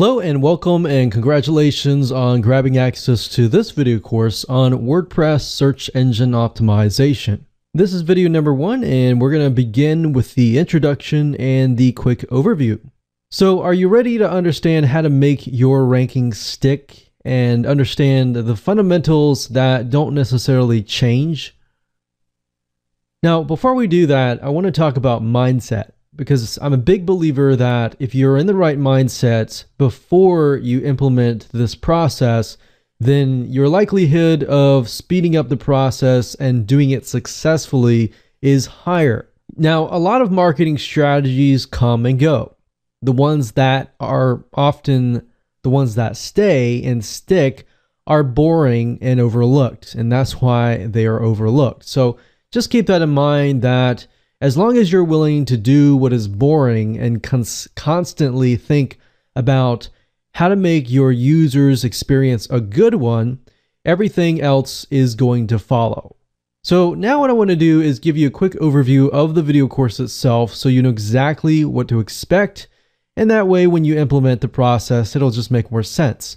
Hello and welcome and congratulations on grabbing access to this video course on WordPress search engine optimization. This is video number one and we're going to begin with the introduction and the quick overview. So are you ready to understand how to make your rankings stick and understand the fundamentals that don't necessarily change? Now, before we do that, I want to talk about mindset because I'm a big believer that if you're in the right mindset before you implement this process, then your likelihood of speeding up the process and doing it successfully is higher. Now, a lot of marketing strategies come and go. The ones that are often the ones that stay and stick are boring and overlooked, and that's why they are overlooked. So just keep that in mind that as long as you're willing to do what is boring and cons- constantly think about how to make your users experience a good one, everything else is going to follow. So now what I want to do is give you a quick overview of the video course itself so you know exactly what to expect and that way when you implement the process it'll just make more sense.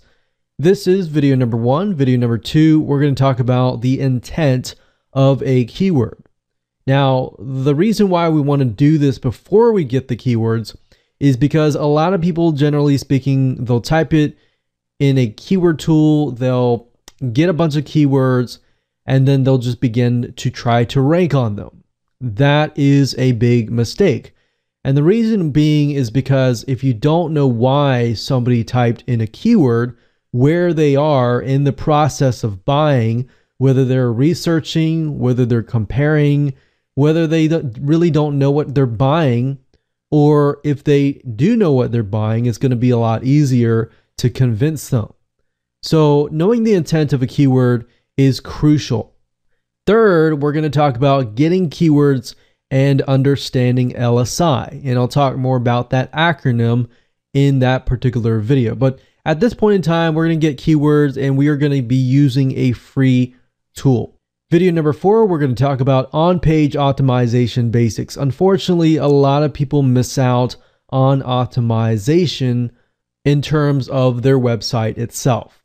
This is video number one. Video number two, we're going to talk about the intent of a keyword. Now, the reason why we want to do this before we get the keywords is because a lot of people, generally speaking, they'll type it in a keyword tool, they'll get a bunch of keywords, and then they'll just begin to try to rank on them. That is a big mistake. And the reason being is because if you don't know why somebody typed in a keyword, where they are in the process of buying, whether they're researching, whether they're comparing, whether they really don't know what they're buying or if they do know what they're buying, it's going to be a lot easier to convince them. So, knowing the intent of a keyword is crucial. Third, we're going to talk about getting keywords and understanding LSI. And I'll talk more about that acronym in that particular video. But at this point in time, we're going to get keywords and we are going to be using a free tool. Video number four, we're going to talk about on-page optimization basics. Unfortunately, a lot of people miss out on optimization in terms of their website itself,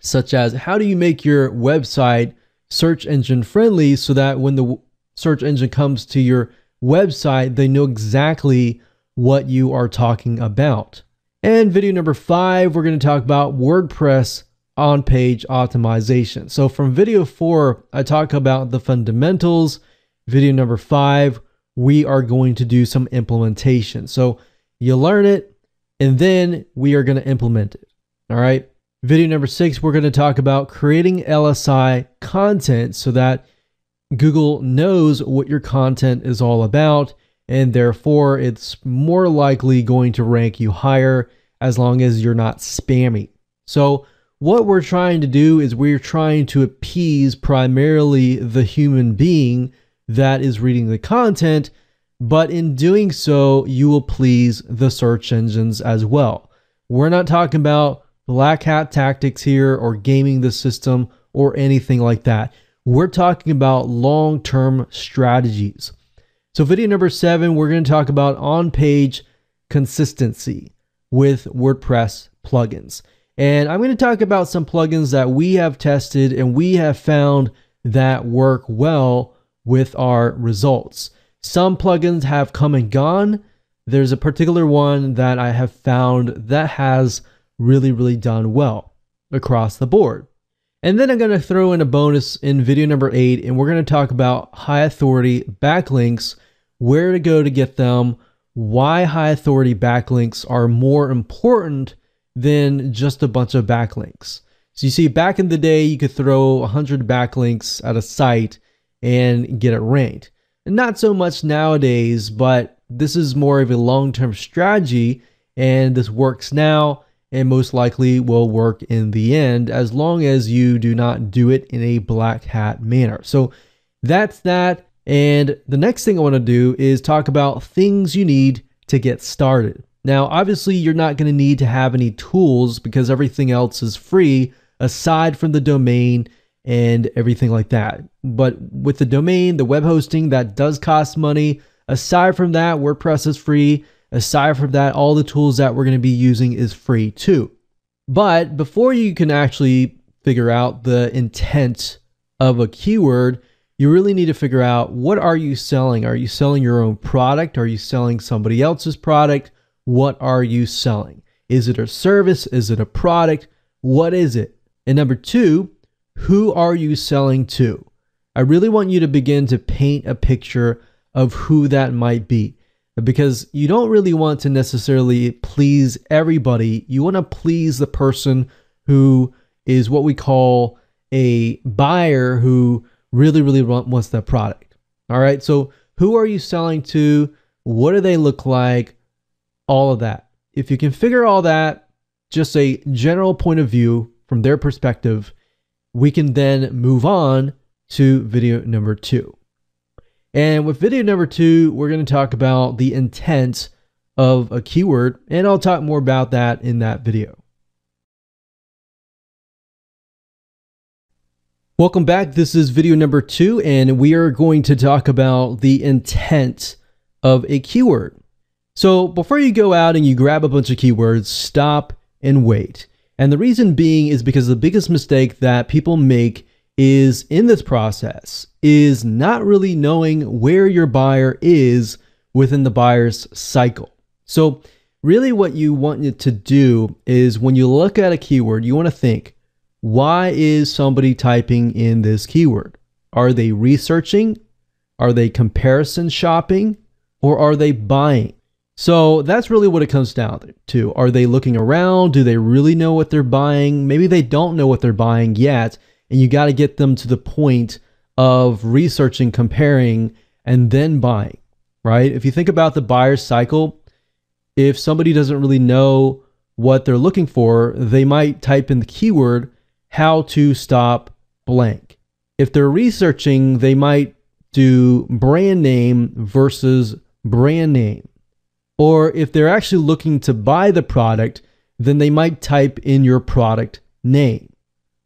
such as how do you make your website search engine friendly so that when the search engine comes to your website, they know exactly what you are talking about. And video number five, we're going to talk about WordPress on page optimization. So from video four, I talk about the fundamentals. Video number five, we are going to do some implementation. So you learn it and then we are going to implement it. All right. Video number six, we're going to talk about creating LSI content so that Google knows what your content is all about. And therefore, it's more likely going to rank you higher as long as you're not spammy. So, what we're trying to do is we're trying to appease primarily the human being that is reading the content, but in doing so, you will please the search engines as well. We're not talking about black hat tactics here or gaming the system or anything like that. We're talking about long term strategies. So, video number seven, we're going to talk about on page consistency with WordPress plugins. And I'm going to talk about some plugins that we have tested and we have found that work well with our results. Some plugins have come and gone. There's a particular one that I have found that has really, really done well across the board. And then I'm going to throw in a bonus in video number eight, and we're going to talk about high authority backlinks, where to go to get them, why high authority backlinks are more important than just a bunch of backlinks. So you see, back in the day, you could throw 100 backlinks at a site and get it ranked. Not so much nowadays, but this is more of a long term strategy, and this works now and most likely will work in the end as long as you do not do it in a black hat manner. So that's that. And the next thing I want to do is talk about things you need to get started. Now, obviously, you're not going to need to have any tools because everything else is free aside from the domain and everything like that. But with the domain, the web hosting, that does cost money. Aside from that, WordPress is free. Aside from that, all the tools that we're going to be using is free too. But before you can actually figure out the intent of a keyword, you really need to figure out what are you selling? Are you selling your own product? Are you selling somebody else's product? What are you selling? Is it a service? Is it a product? What is it? And number two, who are you selling to? I really want you to begin to paint a picture of who that might be because you don't really want to necessarily please everybody. You want to please the person who is what we call a buyer who really, really wants that product. All right. So, who are you selling to? What do they look like? All of that. If you can figure all that, just a general point of view from their perspective, we can then move on to video number two. And with video number two, we're going to talk about the intent of a keyword, and I'll talk more about that in that video. Welcome back. This is video number two, and we are going to talk about the intent of a keyword. So before you go out and you grab a bunch of keywords, stop and wait. And the reason being is because the biggest mistake that people make is in this process is not really knowing where your buyer is within the buyer's cycle. So really what you want to do is when you look at a keyword, you want to think, why is somebody typing in this keyword? Are they researching? Are they comparison shopping? Or are they buying? So that's really what it comes down to. Are they looking around? Do they really know what they're buying? Maybe they don't know what they're buying yet, and you got to get them to the point of researching, comparing, and then buying, right? If you think about the buyer's cycle, if somebody doesn't really know what they're looking for, they might type in the keyword how to stop blank. If they're researching, they might do brand name versus brand name. Or if they're actually looking to buy the product, then they might type in your product name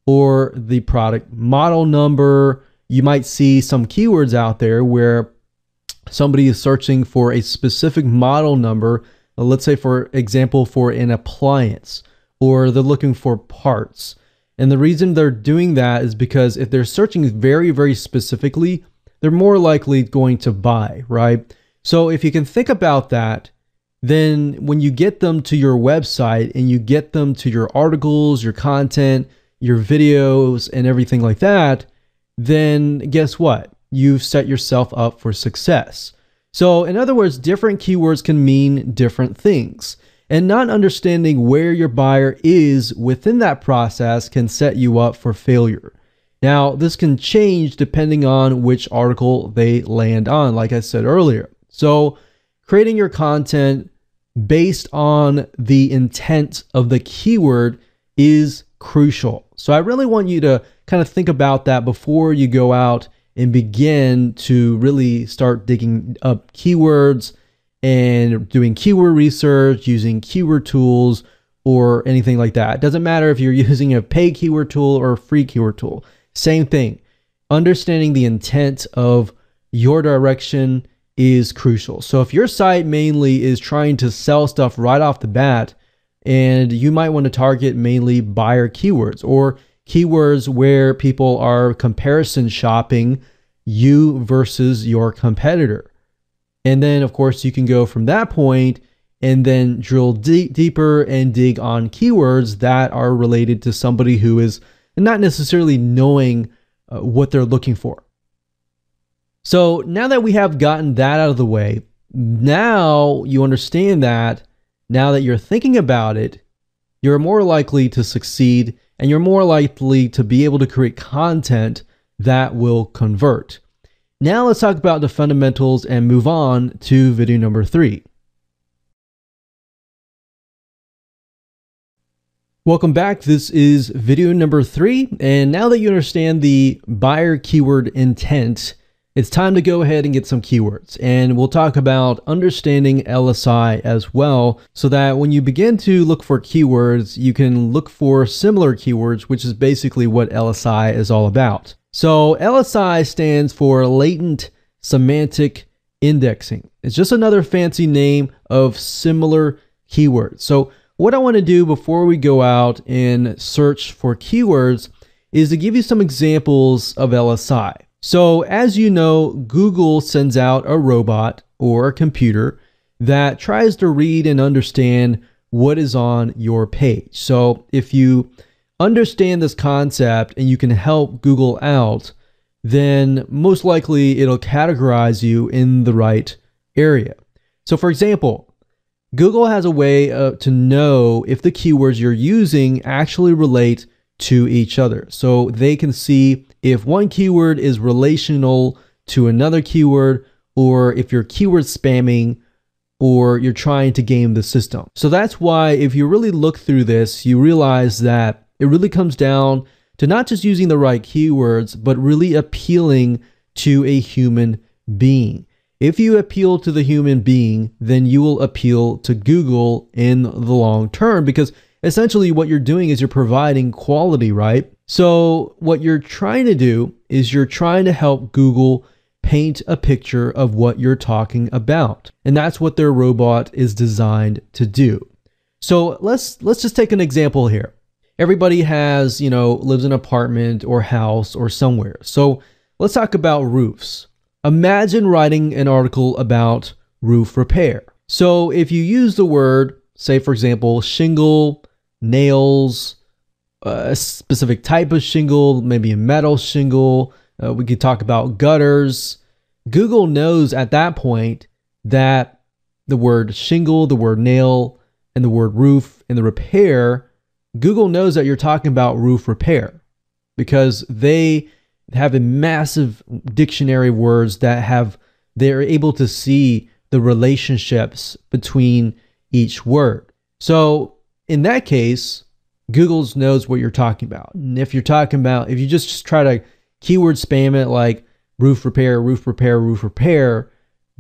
or the product model number. You might see some keywords out there where somebody is searching for a specific model number, uh, let's say, for example, for an appliance, or they're looking for parts. And the reason they're doing that is because if they're searching very, very specifically, they're more likely going to buy, right? So if you can think about that, then when you get them to your website and you get them to your articles, your content, your videos, and everything like that, then guess what? You've set yourself up for success. So, in other words, different keywords can mean different things. And not understanding where your buyer is within that process can set you up for failure. Now, this can change depending on which article they land on, like I said earlier. So, creating your content based on the intent of the keyword is crucial. So I really want you to kind of think about that before you go out and begin to really start digging up keywords and doing keyword research, using keyword tools or anything like that. It doesn't matter if you're using a paid keyword tool or a free keyword tool. Same thing. Understanding the intent of your direction is crucial. So if your site mainly is trying to sell stuff right off the bat, and you might want to target mainly buyer keywords or keywords where people are comparison shopping you versus your competitor. And then, of course, you can go from that point and then drill deep, deeper and dig on keywords that are related to somebody who is not necessarily knowing uh, what they're looking for. So now that we have gotten that out of the way, now you understand that now that you're thinking about it, you're more likely to succeed and you're more likely to be able to create content that will convert. Now let's talk about the fundamentals and move on to video number three. Welcome back. This is video number three. And now that you understand the buyer keyword intent, it's time to go ahead and get some keywords. And we'll talk about understanding LSI as well, so that when you begin to look for keywords, you can look for similar keywords, which is basically what LSI is all about. So LSI stands for latent semantic indexing. It's just another fancy name of similar keywords. So, what I want to do before we go out and search for keywords is to give you some examples of LSI. So, as you know, Google sends out a robot or a computer that tries to read and understand what is on your page. So, if you understand this concept and you can help Google out, then most likely it'll categorize you in the right area. So, for example, Google has a way uh, to know if the keywords you're using actually relate to each other. So they can see if one keyword is relational to another keyword or if you're keyword spamming or you're trying to game the system. So that's why if you really look through this, you realize that it really comes down to not just using the right keywords, but really appealing to a human being. If you appeal to the human being, then you will appeal to Google in the long term because essentially what you're doing is you're providing quality, right? So, what you're trying to do is you're trying to help Google paint a picture of what you're talking about. And that's what their robot is designed to do. So, let's let's just take an example here. Everybody has, you know, lives in an apartment or house or somewhere. So, let's talk about roofs. Imagine writing an article about roof repair. So, if you use the word, say for example, shingle, nails, a specific type of shingle, maybe a metal shingle. Uh, we could talk about gutters. Google knows at that point that the word shingle, the word nail, and the word roof and the repair, Google knows that you're talking about roof repair because they have a massive dictionary of words that have they're able to see the relationships between each word. So in that case, Google knows what you're talking about. And if you're talking about, if you just try to keyword spam it like roof repair, roof repair, roof repair,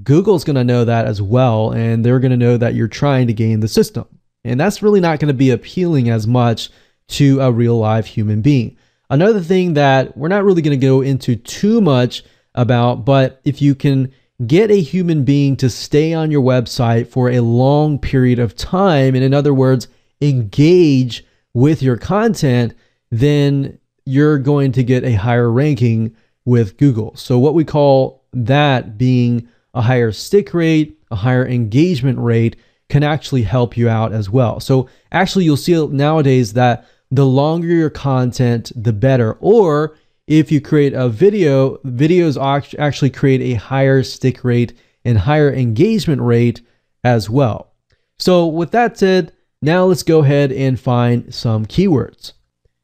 Google's going to know that as well. And they're going to know that you're trying to game the system. And that's really not going to be appealing as much to a real live human being. Another thing that we're not really going to go into too much about, but if you can get a human being to stay on your website for a long period of time, and in other words, engage with your content, then you're going to get a higher ranking with Google. So, what we call that being a higher stick rate, a higher engagement rate can actually help you out as well. So, actually, you'll see nowadays that the longer your content, the better. Or if you create a video, videos actually create a higher stick rate and higher engagement rate as well. So, with that said, now let's go ahead and find some keywords.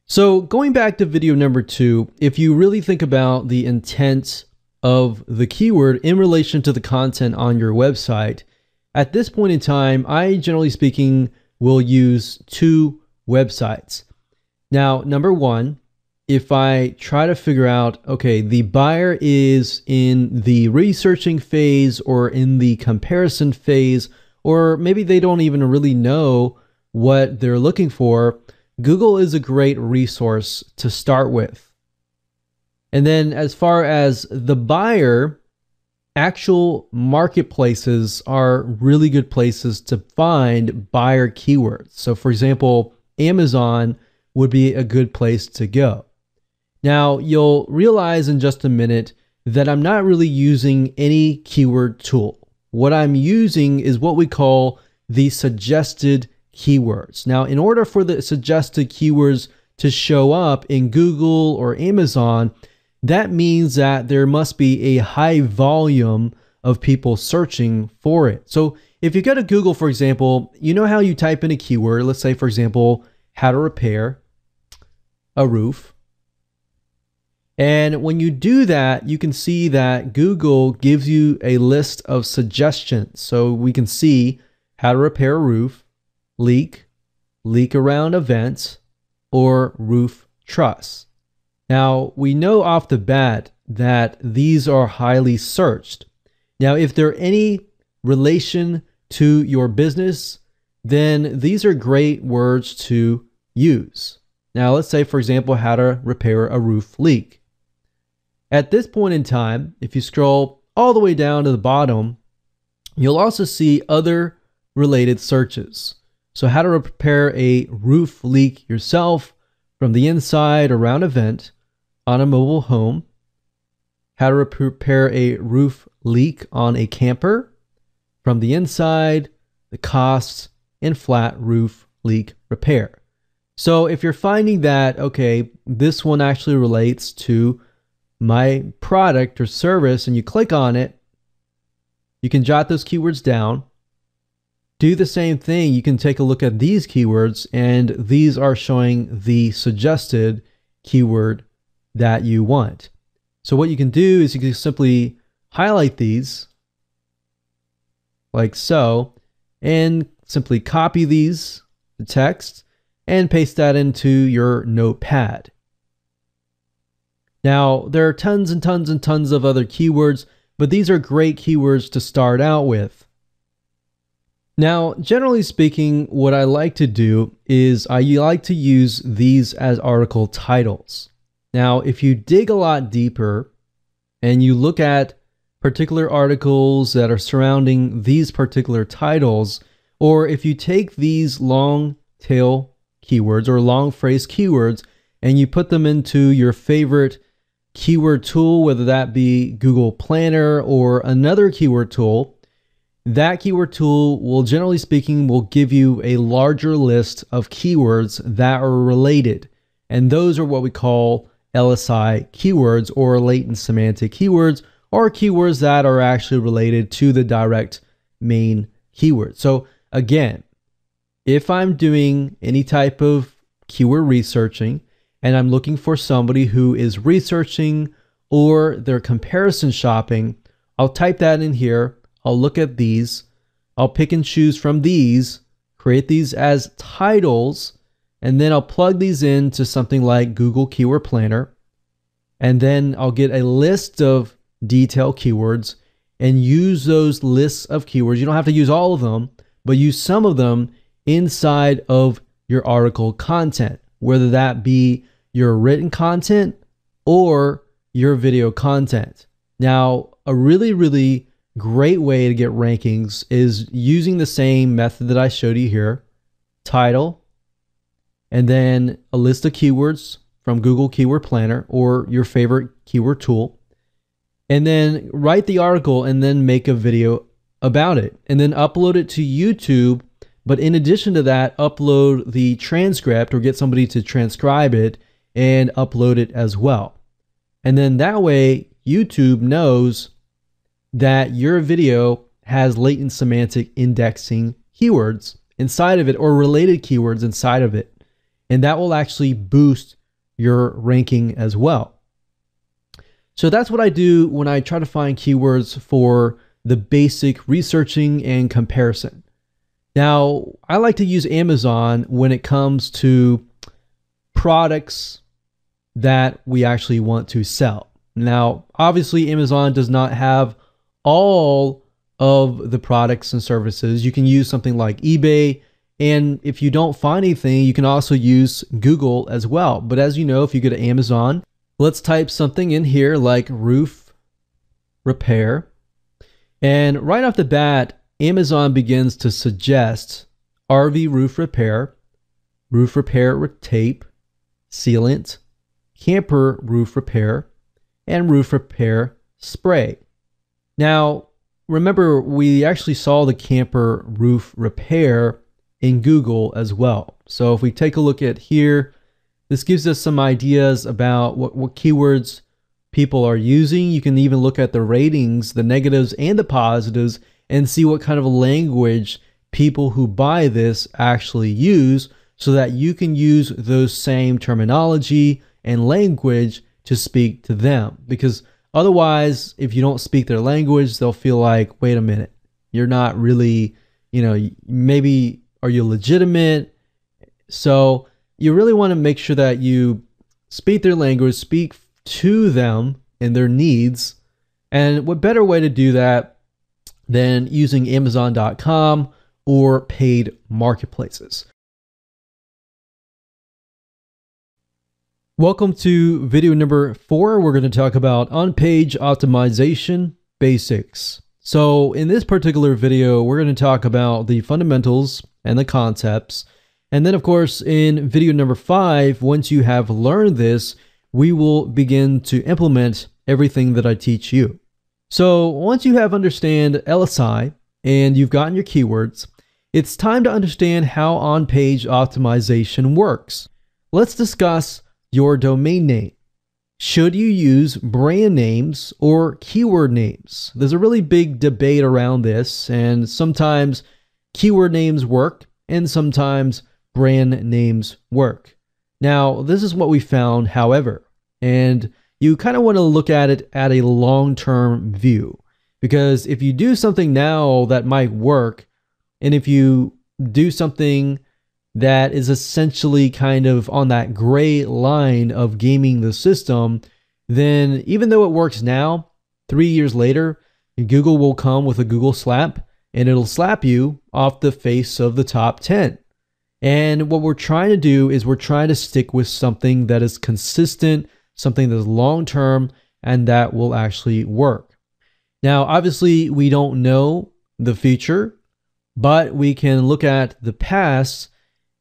So going back to video number two, if you really think about the intent of the keyword in relation to the content on your website, at this point in time, I generally speaking will use two websites. Now, number one, if I try to figure out, okay, the buyer is in the researching phase or in the comparison phase, or maybe they don't even really know what they're looking for, Google is a great resource to start with. And then, as far as the buyer, actual marketplaces are really good places to find buyer keywords. So, for example, Amazon would be a good place to go. Now, you'll realize in just a minute that I'm not really using any keyword tool. What I'm using is what we call the suggested keywords. Now, in order for the suggested keywords to show up in Google or Amazon, that means that there must be a high volume of people searching for it. So if you go to Google, for example, you know how you type in a keyword, let's say, for example, how to repair a roof. And when you do that, you can see that Google gives you a list of suggestions. So we can see how to repair a roof, leak, leak around events, or roof truss. Now, we know off the bat that these are highly searched. Now, if there are any relation to your business, then these are great words to use. Now, let's say, for example, how to repair a roof leak. At this point in time, if you scroll all the way down to the bottom, you'll also see other related searches. So, how to repair a roof leak yourself from the inside around a vent on a mobile home, how to repair a roof leak on a camper from the inside, the costs, and flat roof leak repair. So if you're finding that, okay, this one actually relates to my product or service and you click on it, you can jot those keywords down. Do the same thing. You can take a look at these keywords and these are showing the suggested keyword that you want. So what you can do is you can simply highlight these like so and simply copy these, the text, and paste that into your notepad. Now, there are tons and tons and tons of other keywords, but these are great keywords to start out with. Now, generally speaking, what I like to do is I like to use these as article titles. Now, if you dig a lot deeper and you look at particular articles that are surrounding these particular titles, or if you take these long tail keywords or long phrase keywords and you put them into your favorite keyword tool, whether that be Google Planner or another keyword tool, that keyword tool will generally speaking will give you a larger list of keywords that are related. And those are what we call LSI keywords or latent semantic keywords or keywords that are actually related to the direct main keyword. So again, if I'm doing any type of keyword researching and I'm looking for somebody who is researching or they're comparison shopping, I'll type that in here. I'll look at these. I'll pick and choose from these, create these as titles, and then I'll plug these into something like Google Keyword Planner. And then I'll get a list of detail keywords and use those lists of keywords. You don't have to use all of them, but use some of them inside of your article content, whether that be your written content or your video content. Now, a really, really great way to get rankings is using the same method that I showed you here title, and then a list of keywords from Google Keyword Planner or your favorite keyword tool, and then write the article and then make a video about it, and then upload it to YouTube but in addition to that, upload the transcript or get somebody to transcribe it and upload it as well. And then that way, YouTube knows that your video has latent semantic indexing keywords inside of it or related keywords inside of it. And that will actually boost your ranking as well. So that's what I do when I try to find keywords for the basic researching and comparison. Now, I like to use Amazon when it comes to products that we actually want to sell. Now, obviously, Amazon does not have all of the products and services. You can use something like eBay. And if you don't find anything, you can also use Google as well. But as you know, if you go to Amazon, let's type something in here like roof repair. And right off the bat, Amazon begins to suggest RV roof repair, roof repair tape, sealant, camper roof repair, and roof repair spray. Now, remember, we actually saw the camper roof repair in Google as well. So if we take a look at here, this gives us some ideas about what, what keywords people are using. You can even look at the ratings, the negatives and the positives, and see what kind of language people who buy this actually use so that you can use those same terminology and language to speak to them. Because otherwise, if you don't speak their language, they'll feel like, wait a minute, you're not really, you know, maybe are you legitimate? So you really want to make sure that you speak their language, speak to them and their needs. And what better way to do that than using Amazon.com or paid marketplaces. Welcome to video number four. We're going to talk about on page optimization basics. So in this particular video, we're going to talk about the fundamentals and the concepts. And then of course, in video number five, once you have learned this, we will begin to implement everything that I teach you. So once you have understand LSI and you've gotten your keywords, it's time to understand how on-page optimization works. Let's discuss your domain name. Should you use brand names or keyword names? There's a really big debate around this, and sometimes keyword names work and sometimes brand names work. Now, this is what we found, however, and you kind of want to look at it at a long term view. Because if you do something now that might work, and if you do something that is essentially kind of on that gray line of gaming the system, then even though it works now, three years later, Google will come with a Google slap and it'll slap you off the face of the top 10. And what we're trying to do is we're trying to stick with something that is consistent, something that's long term, and that will actually work. Now, obviously, we don't know the future, but we can look at the past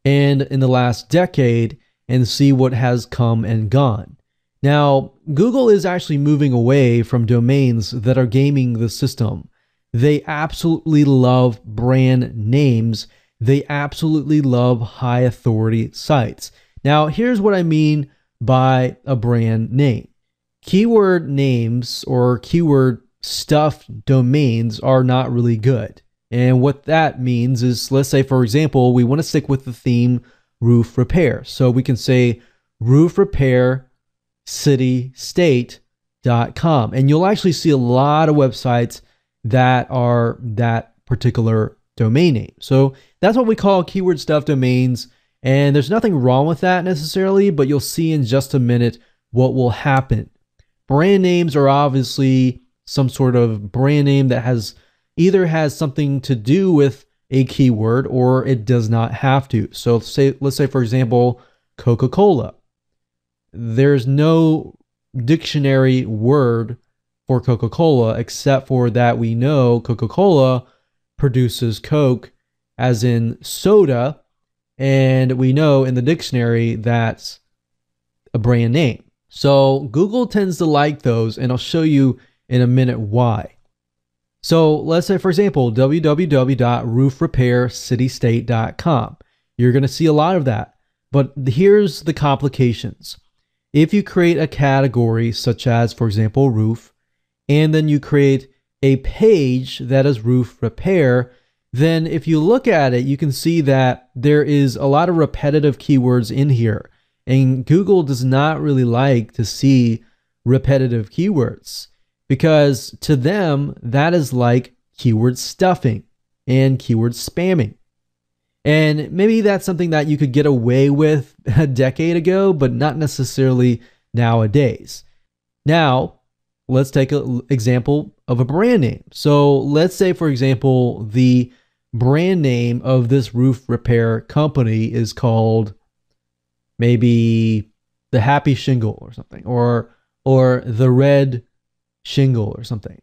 and in the last decade and see what has come and gone. Now, Google is actually moving away from domains that are gaming the system. They absolutely love brand names. They absolutely love high authority sites. Now, here's what I mean by a brand name. Keyword names or keyword stuffed domains are not really good. And what that means is, let's say, for example, we want to stick with the theme roof repair. So we can say roof repair city state.com. And you'll actually see a lot of websites that are that particular domain name. So that's what we call keyword stuff domains. And there's nothing wrong with that necessarily, but you'll see in just a minute what will happen. Brand names are obviously some sort of brand name that has either has something to do with a keyword or it does not have to. So say let's say for example Coca-Cola. There's no dictionary word for Coca-Cola except for that we know Coca-Cola produces Coke as in soda and we know in the dictionary that's a brand name. So Google tends to like those and I'll show you in a minute why. So let's say, for example, www.roofrepaircitystate.com. You're going to see a lot of that. But here's the complications. If you create a category such as, for example, roof, and then you create a page that is roof repair, then if you look at it, you can see that there is a lot of repetitive keywords in here. And Google does not really like to see repetitive keywords because to them, that is like keyword stuffing and keyword spamming. And maybe that's something that you could get away with a decade ago, but not necessarily nowadays. Now, let's take an example of a brand name. So let's say, for example, the brand name of this roof repair company is called maybe the Happy Shingle or something, or or the Red shingle or something.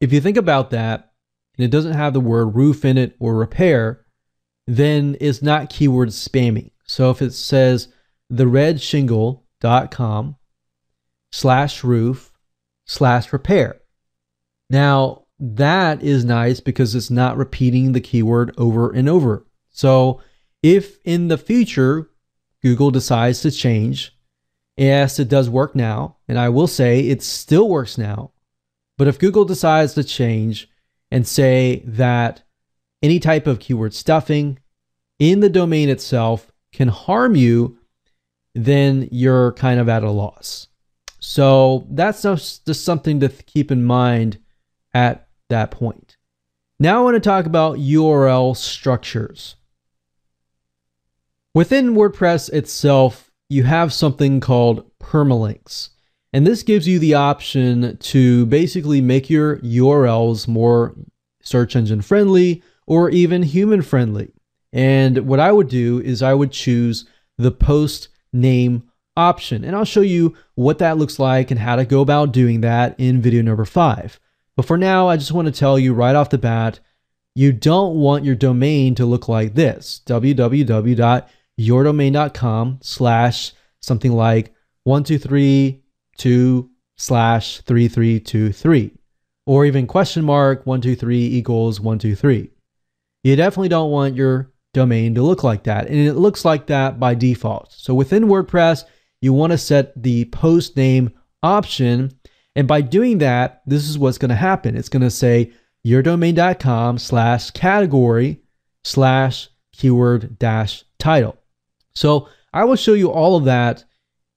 If you think about that, and it doesn't have the word roof in it or repair, then it's not keyword spamming. So if it says theredshingle.com slash roof slash repair. Now that is nice because it's not repeating the keyword over and over. So if in the future Google decides to change Yes, it does work now. And I will say it still works now. But if Google decides to change and say that any type of keyword stuffing in the domain itself can harm you, then you're kind of at a loss. So that's just, something to keep in mind at that point. Now I want to talk about URL structures. Within WordPress itself, you have something called permalinks. And this gives you the option to basically make your URLs more search engine friendly or even human friendly. And what I would do is I would choose the post name option. And I'll show you what that looks like and how to go about doing that in video number five. But for now, I just want to tell you right off the bat, you don't want your domain to look like this www.yourdomain.com slash something like 1232 slash 3323 or even question mark 123 equals 123. You definitely don't want your domain to look like that. And it looks like that by default. So within WordPress, you want to set the post name option. And by doing that, this is what's going to happen. It's going to say yourdomain.com slash category slash keyword dash title. So I will show you all of that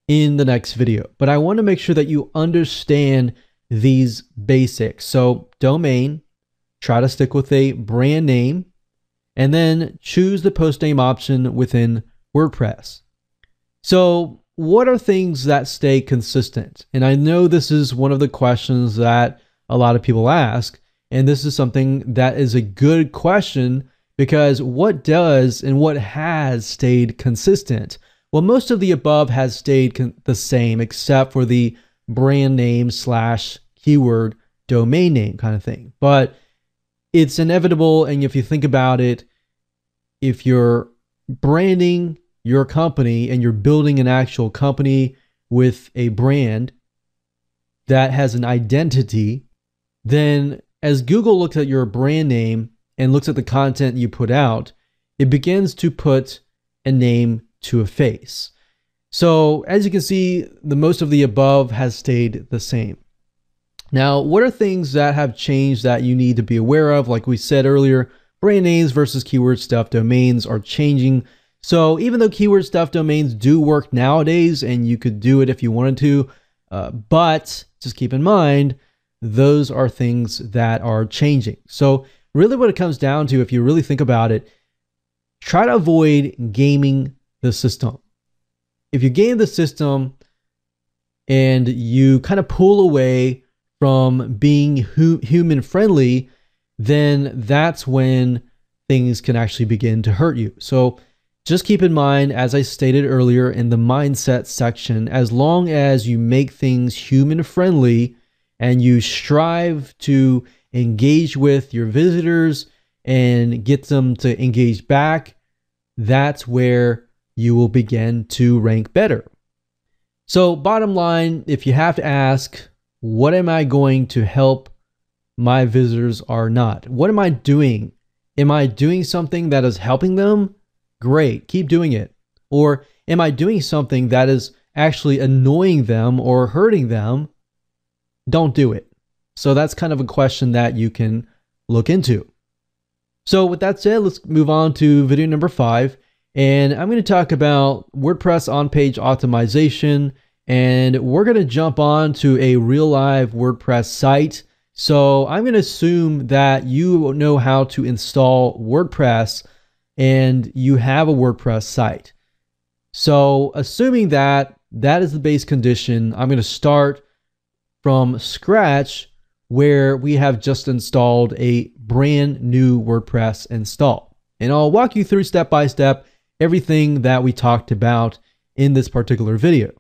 in the next video, but I want to make sure that you understand these basics. So domain, try to stick with a brand name, and then choose the post name option within WordPress. So what are things that stay consistent? And I know this is one of the questions that a lot of people ask. And this is something that is a good question because what does and what has stayed consistent? Well, most of the above has stayed the same except for the brand name slash keyword domain name kind of thing. But it's inevitable. And if you think about it, if you're branding your company and you're building an actual company with a brand that has an identity, then as Google looks at your brand name and looks at the content you put out, it begins to put a name to a face. So as you can see, the most of the above has stayed the same. Now, what are things that have changed that you need to be aware of? Like we said earlier, brand names versus keyword stuff domains are changing so even though keyword stuff domains do work nowadays and you could do it if you wanted to, uh, but just keep in mind, those are things that are changing. So really what it comes down to, if you really think about it, try to avoid gaming the system. If you game the system and you kind of pull away from being hu human friendly, then that's when things can actually begin to hurt you. So just keep in mind, as I stated earlier in the mindset section, as long as you make things human friendly and you strive to engage with your visitors and get them to engage back, that's where you will begin to rank better. So, bottom line, if you have to ask, what am I going to help my visitors or not? What am I doing? Am I doing something that is helping them? Great, keep doing it. Or am I doing something that is actually annoying them or hurting them? Don't do it. So that's kind of a question that you can look into. So with that said, let's move on to video number five. And I'm going to talk about WordPress on-page optimization. And we're going to jump on to a real live WordPress site. So I'm going to assume that you know how to install WordPress and you have a WordPress site. So, assuming that that is the base condition, I'm going to start from scratch where we have just installed a brand new WordPress install. And I'll walk you through step by step everything that we talked about in this particular video.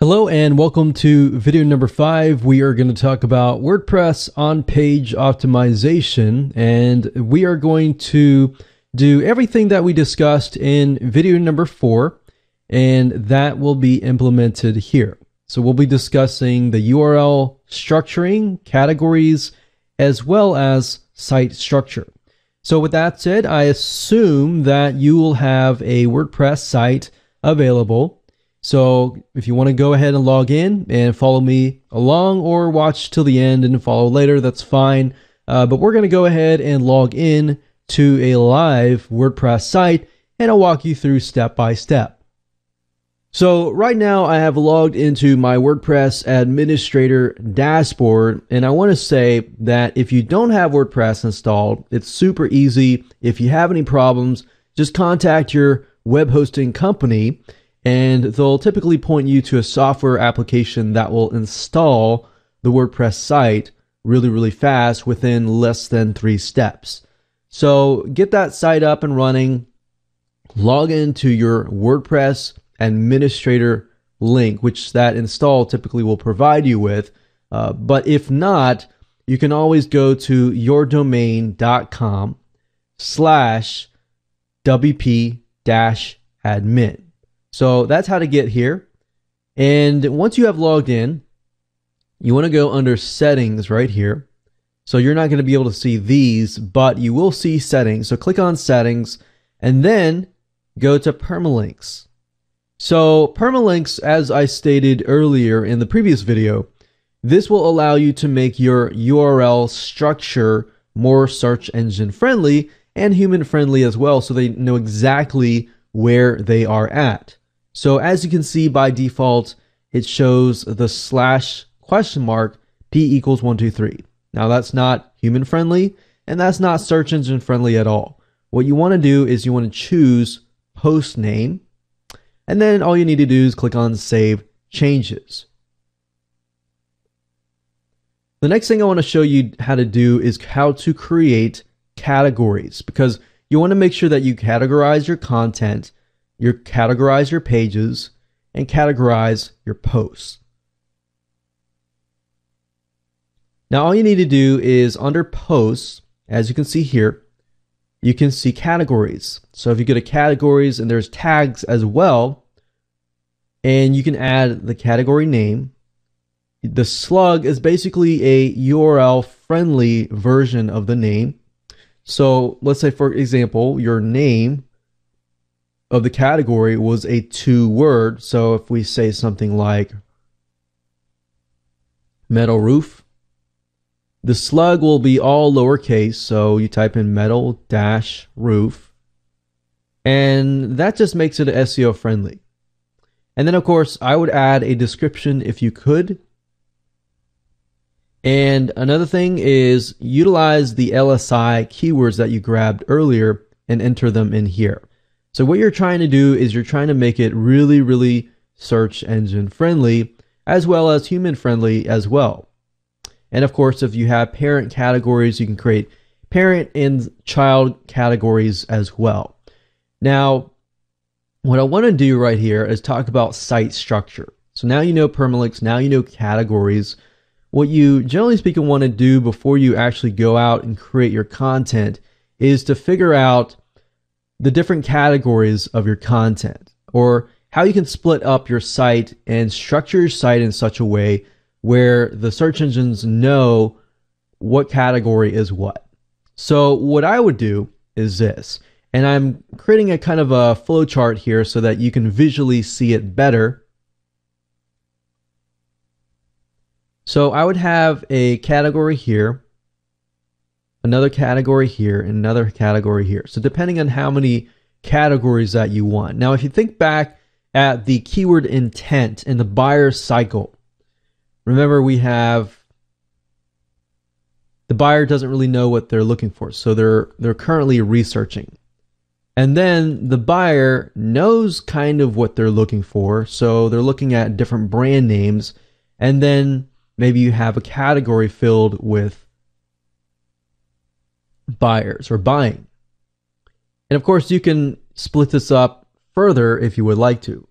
Hello and welcome to video number five. We are going to talk about WordPress on page optimization and we are going to do everything that we discussed in video number four and that will be implemented here. So we'll be discussing the URL structuring, categories, as well as site structure. So with that said, I assume that you will have a WordPress site available so if you want to go ahead and log in and follow me along or watch till the end and follow later, that's fine. Uh, but we're going to go ahead and log in to a live WordPress site and I'll walk you through step by step. So right now I have logged into my WordPress administrator dashboard and I want to say that if you don't have WordPress installed, it's super easy. If you have any problems, just contact your web hosting company and they'll typically point you to a software application that will install the WordPress site really, really fast within less than three steps. So get that site up and running, log into your WordPress administrator link, which that install typically will provide you with. Uh, but if not, you can always go to yourdomain.com slash WP dash admin. So that's how to get here. And once you have logged in, you want to go under settings right here. So you're not going to be able to see these, but you will see settings. So click on settings and then go to permalinks. So permalinks, as I stated earlier in the previous video, this will allow you to make your URL structure more search engine friendly and human friendly as well so they know exactly where they are at. So as you can see by default, it shows the slash question mark p equals 123. Now that's not human friendly and that's not search engine friendly at all. What you want to do is you want to choose post name and then all you need to do is click on save changes. The next thing I want to show you how to do is how to create categories because you want to make sure that you categorize your content, you categorize your pages, and categorize your posts. Now all you need to do is under posts, as you can see here, you can see categories. So if you go to categories and there's tags as well, and you can add the category name. The slug is basically a URL friendly version of the name. So let's say, for example, your name of the category was a two word. So if we say something like metal roof, the slug will be all lowercase, so you type in metal dash roof, and that just makes it SEO friendly. And then, of course, I would add a description if you could. And another thing is utilize the LSI keywords that you grabbed earlier and enter them in here. So what you're trying to do is you're trying to make it really, really search engine friendly as well as human friendly as well. And of course, if you have parent categories, you can create parent and child categories as well. Now, what I want to do right here is talk about site structure. So now you know permalinks, now you know categories. What you generally speaking want to do before you actually go out and create your content is to figure out the different categories of your content or how you can split up your site and structure your site in such a way where the search engines know what category is what. So what I would do is this, and I'm creating a kind of a flow chart here so that you can visually see it better. So I would have a category here, another category here, and another category here. So depending on how many categories that you want. Now, if you think back at the keyword intent in the buyer cycle, Remember, we have the buyer doesn't really know what they're looking for, so they're they're currently researching. And then the buyer knows kind of what they're looking for, so they're looking at different brand names, and then maybe you have a category filled with buyers or buying. And of course, you can split this up further if you would like to.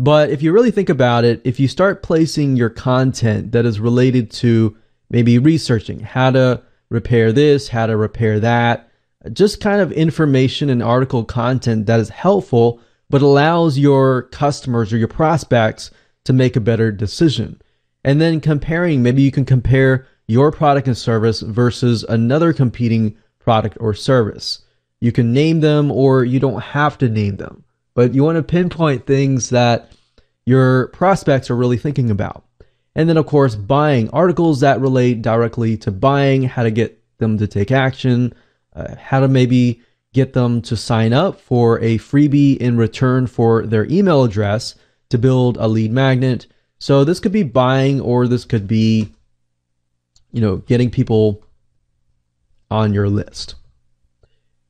But if you really think about it, if you start placing your content that is related to maybe researching how to repair this, how to repair that, just kind of information and article content that is helpful, but allows your customers or your prospects to make a better decision. And then comparing, maybe you can compare your product and service versus another competing product or service. You can name them or you don't have to name them but you want to pinpoint things that your prospects are really thinking about. And then, of course, buying articles that relate directly to buying, how to get them to take action, uh, how to maybe get them to sign up for a freebie in return for their email address to build a lead magnet. So this could be buying or this could be, you know, getting people on your list.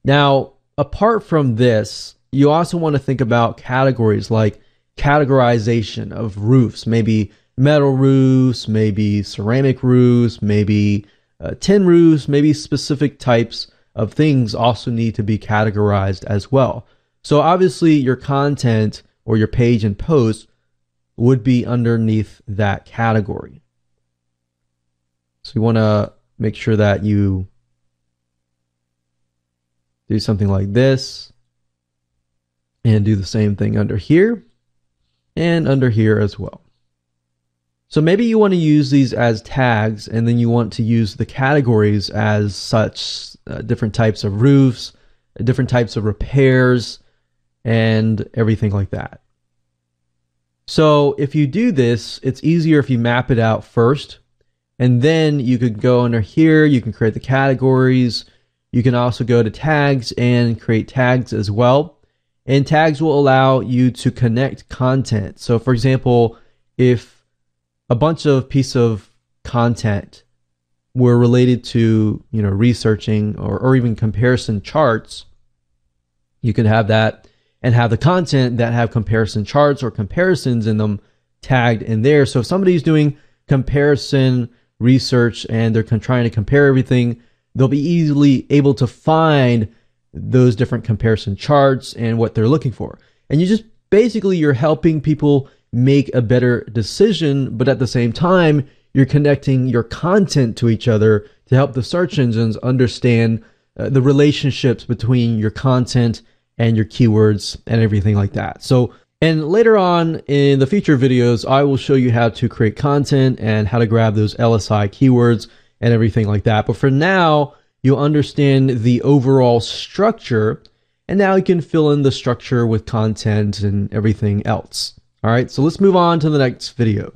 Now, apart from this, you also want to think about categories like categorization of roofs, maybe metal roofs, maybe ceramic roofs, maybe uh, tin roofs, maybe specific types of things also need to be categorized as well. So obviously your content or your page and post would be underneath that category. So you want to make sure that you do something like this and do the same thing under here and under here as well. So maybe you want to use these as tags and then you want to use the categories as such uh, different types of roofs, different types of repairs, and everything like that. So if you do this, it's easier if you map it out first. And then you could go under here, you can create the categories. You can also go to tags and create tags as well. And tags will allow you to connect content. So for example, if a bunch of piece of content were related to, you know, researching or, or even comparison charts, you could have that and have the content that have comparison charts or comparisons in them tagged in there. So if somebody's doing comparison research and they're trying to compare everything, they'll be easily able to find those different comparison charts and what they're looking for. And you just basically you're helping people make a better decision, but at the same time, you're connecting your content to each other to help the search engines understand uh, the relationships between your content and your keywords and everything like that. So, and later on in the future videos, I will show you how to create content and how to grab those LSI keywords and everything like that. But for now, you'll understand the overall structure and now you can fill in the structure with content and everything else. All right, so let's move on to the next video.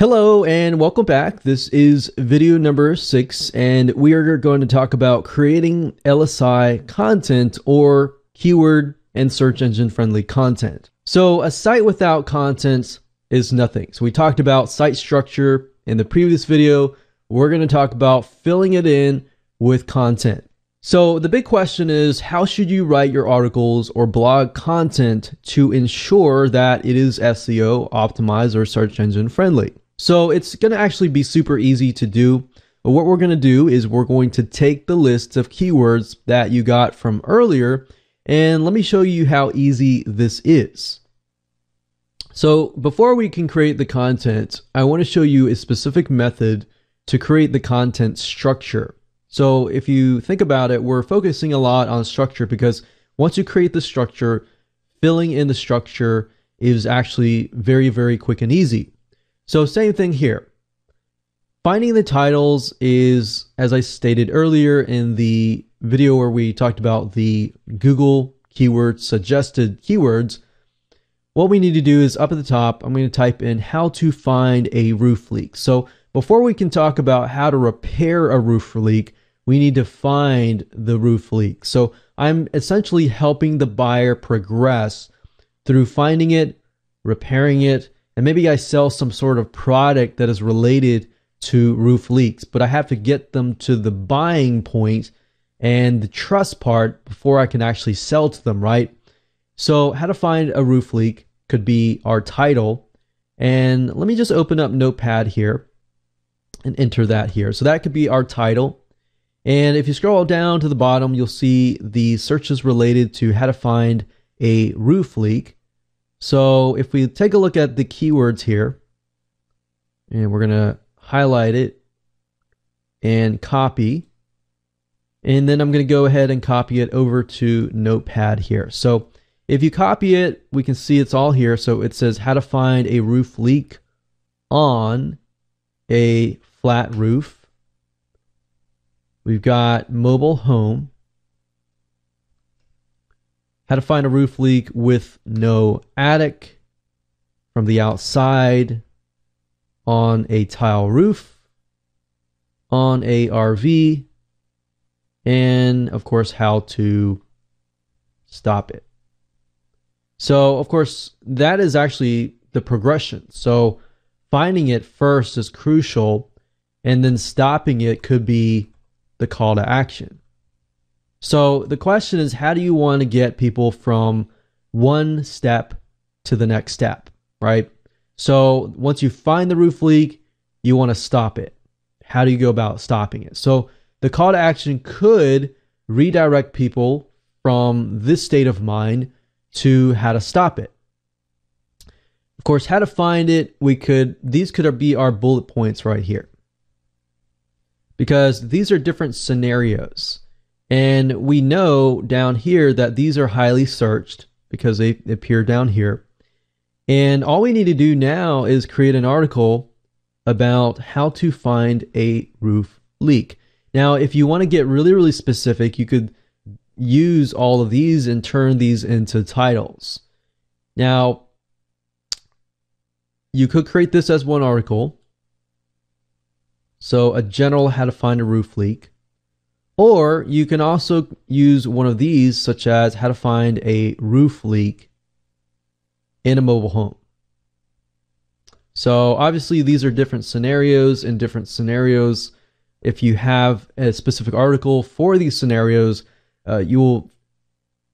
Hello and welcome back. This is video number six, and we are going to talk about creating LSI content or keyword and search engine friendly content. So, a site without content is nothing. So, we talked about site structure in the previous video. We're going to talk about filling it in with content. So, the big question is how should you write your articles or blog content to ensure that it is SEO optimized or search engine friendly? So it's going to actually be super easy to do. But what we're going to do is we're going to take the list of keywords that you got from earlier and let me show you how easy this is. So before we can create the content, I want to show you a specific method to create the content structure. So if you think about it, we're focusing a lot on structure because once you create the structure, filling in the structure is actually very, very quick and easy. So same thing here. Finding the titles is, as I stated earlier in the video where we talked about the Google keyword suggested keywords, what we need to do is up at the top, I'm going to type in how to find a roof leak. So before we can talk about how to repair a roof leak, we need to find the roof leak. So I'm essentially helping the buyer progress through finding it, repairing it, and maybe I sell some sort of product that is related to roof leaks, but I have to get them to the buying point and the trust part before I can actually sell to them, right? So, how to find a roof leak could be our title. And let me just open up Notepad here and enter that here. So, that could be our title. And if you scroll down to the bottom, you'll see the searches related to how to find a roof leak. So if we take a look at the keywords here, and we're going to highlight it and copy, and then I'm going to go ahead and copy it over to Notepad here. So if you copy it, we can see it's all here. So it says how to find a roof leak on a flat roof. We've got mobile home how to find a roof leak with no attic from the outside on a tile roof, on a RV, and of course, how to stop it. So, of course, that is actually the progression. So, finding it first is crucial, and then stopping it could be the call to action. So the question is, how do you want to get people from one step to the next step, right? So once you find the roof leak, you want to stop it. How do you go about stopping it? So the call to action could redirect people from this state of mind to how to stop it. Of course, how to find it, we could, these could be our bullet points right here. Because these are different scenarios. And we know down here that these are highly searched because they appear down here. And all we need to do now is create an article about how to find a roof leak. Now, if you want to get really, really specific, you could use all of these and turn these into titles. Now, you could create this as one article. So a general how to find a roof leak. Or you can also use one of these, such as how to find a roof leak in a mobile home. So obviously these are different scenarios in different scenarios. If you have a specific article for these scenarios, uh, you will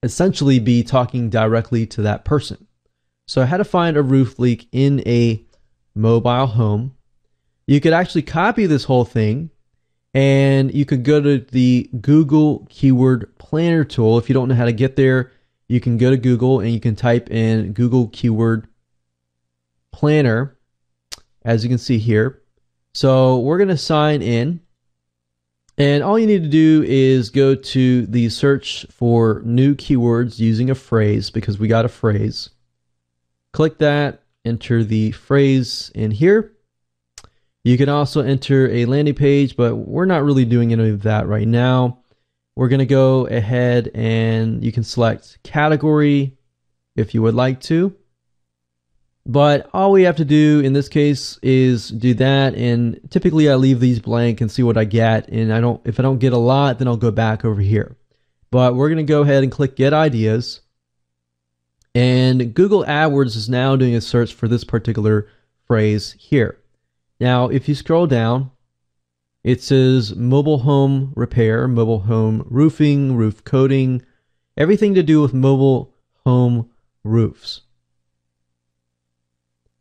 essentially be talking directly to that person. So how to find a roof leak in a mobile home. You could actually copy this whole thing and you could go to the Google Keyword Planner tool. If you don't know how to get there, you can go to Google and you can type in Google Keyword Planner, as you can see here. So we're going to sign in. And all you need to do is go to the search for new keywords using a phrase because we got a phrase. Click that, enter the phrase in here. You can also enter a landing page, but we're not really doing any of that right now. We're going to go ahead and you can select category if you would like to. But all we have to do in this case is do that. And typically I leave these blank and see what I get. And I don't, if I don't get a lot, then I'll go back over here. But we're going to go ahead and click get ideas. And Google AdWords is now doing a search for this particular phrase here. Now, if you scroll down, it says mobile home repair, mobile home roofing, roof coating, everything to do with mobile home roofs.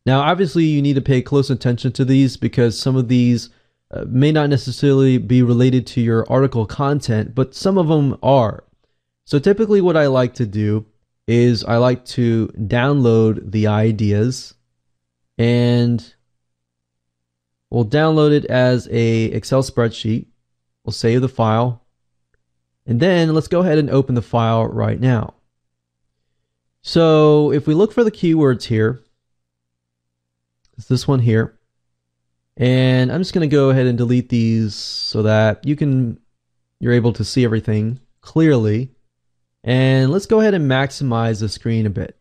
Now, obviously, you need to pay close attention to these because some of these uh, may not necessarily be related to your article content, but some of them are. So, typically, what I like to do is I like to download the ideas and we'll download it as a Excel spreadsheet. We'll save the file. And then let's go ahead and open the file right now. So if we look for the keywords here, it's this one here. And I'm just going to go ahead and delete these so that you can you're able to see everything clearly. And let's go ahead and maximize the screen a bit.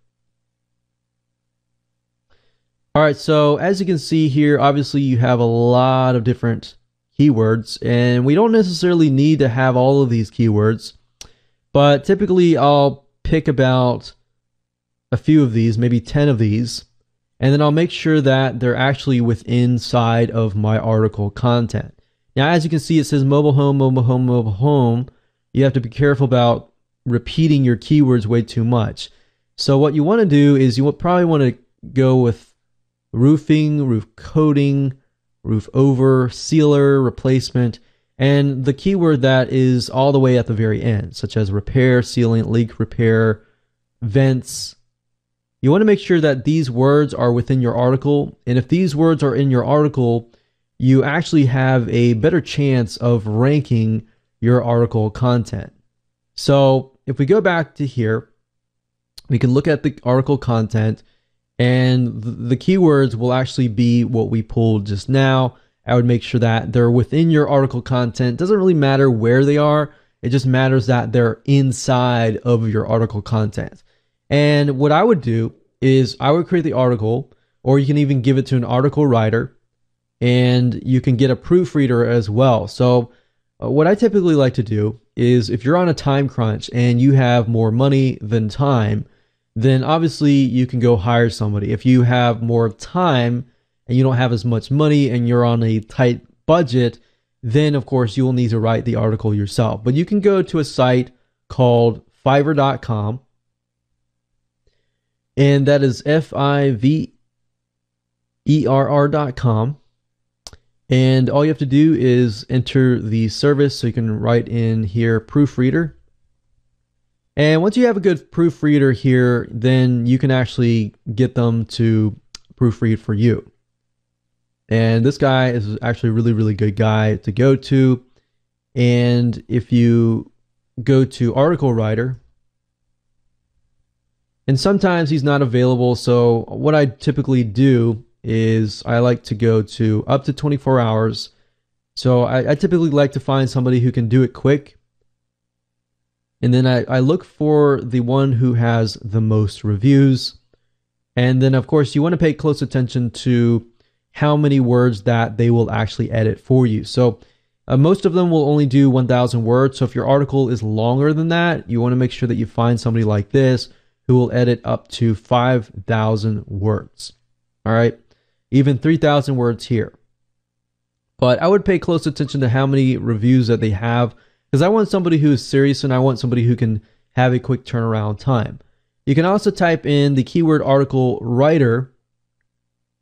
All right, so as you can see here, obviously you have a lot of different keywords, and we don't necessarily need to have all of these keywords, but typically I'll pick about a few of these, maybe 10 of these, and then I'll make sure that they're actually within side of my article content. Now, as you can see, it says mobile home, mobile home, mobile home. You have to be careful about repeating your keywords way too much. So what you want to do is you probably want to go with roofing, roof coating, roof over, sealer, replacement, and the keyword that is all the way at the very end, such as repair, sealing, leak repair, vents. You want to make sure that these words are within your article. And if these words are in your article, you actually have a better chance of ranking your article content. So if we go back to here, we can look at the article content and the keywords will actually be what we pulled just now. I would make sure that they're within your article content. Doesn't really matter where they are. It just matters that they're inside of your article content. And what I would do is I would create the article, or you can even give it to an article writer, and you can get a proofreader as well. So, uh, what I typically like to do is if you're on a time crunch and you have more money than time, then obviously you can go hire somebody. If you have more time and you don't have as much money and you're on a tight budget, then of course you will need to write the article yourself. But you can go to a site called fiverr.com and that is F I V E R R.com and all you have to do is enter the service. So you can write in here proofreader. And once you have a good proofreader here, then you can actually get them to proofread for you. And this guy is actually a really, really good guy to go to. And if you go to article writer, and sometimes he's not available. So what I typically do is I like to go to up to 24 hours. So I, I typically like to find somebody who can do it quick. And then I, I look for the one who has the most reviews. And then, of course, you want to pay close attention to how many words that they will actually edit for you. So uh, most of them will only do 1,000 words. So if your article is longer than that, you want to make sure that you find somebody like this who will edit up to 5,000 words. All right. Even 3,000 words here. But I would pay close attention to how many reviews that they have because I want somebody who is serious and I want somebody who can have a quick turnaround time. You can also type in the keyword article writer